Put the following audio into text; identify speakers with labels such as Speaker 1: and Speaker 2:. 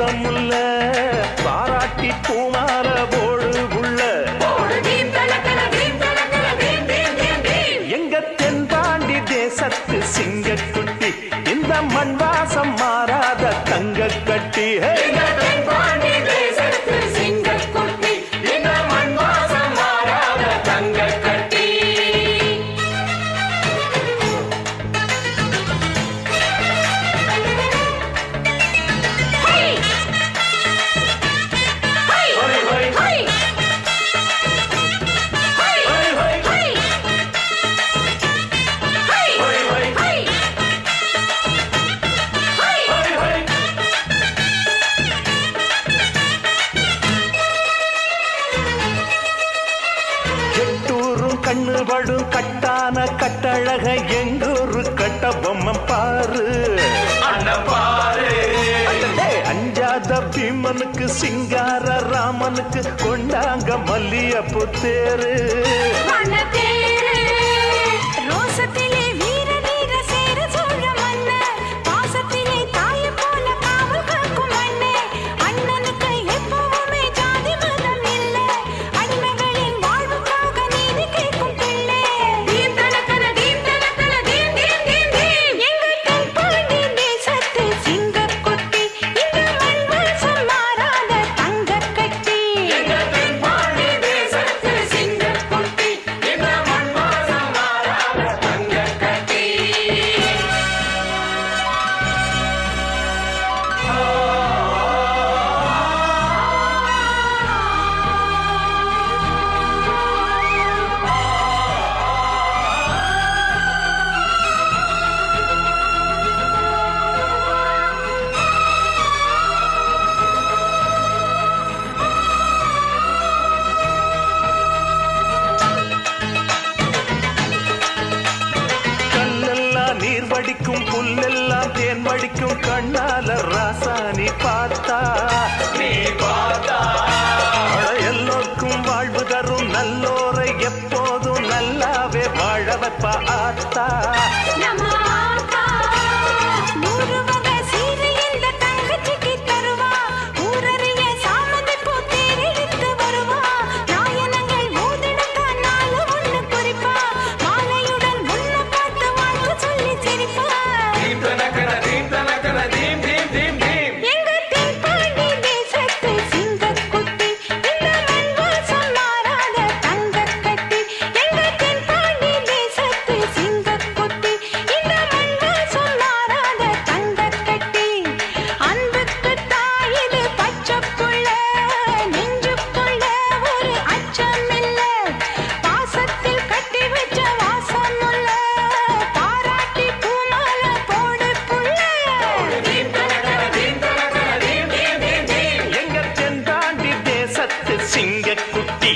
Speaker 1: வாசம் இல்ல பாராட்டி பூமார போடு உள்ள எங்க தென்பாண்டி தேசத்து சிங்கக்குட்டி இந்த மண் வாசம் மாறாத தங்க கட்டி ஹே! படும் கட்டான கட்டழக எங்கூரு கட்ட பொம்மை பாரு. அஞ்சாத பீமனுக்கு சிங்கார ராமனுக்கு கொண்டாங்க மல்லியப்பு தேரு. வடிக்கும் புல்லெல்லாம் தேன் வடிக்கும் கண்ணால ராசாணி பார்த்தா. நீ பார்த்தா. எல்லோருக்கும் வாழ்வு தரும் நல்லோரை எப்போதும் நல்லாவே வாழ வைப்பா சிங்கக்குட்டி.